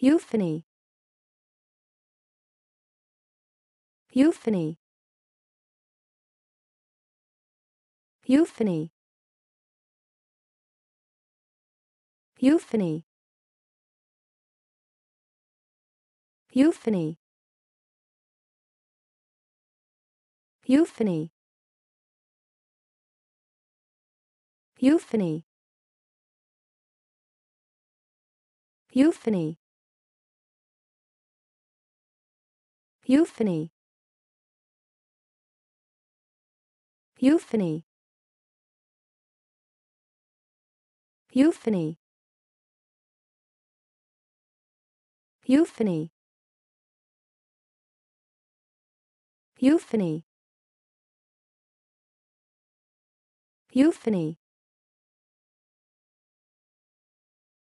Euphony. Euphony. Euphony. Euphony. Euphony. Euphony. Euphony. Euphony. Euphony. Euphony. Euphony. Euphony. Euphony. Euphony.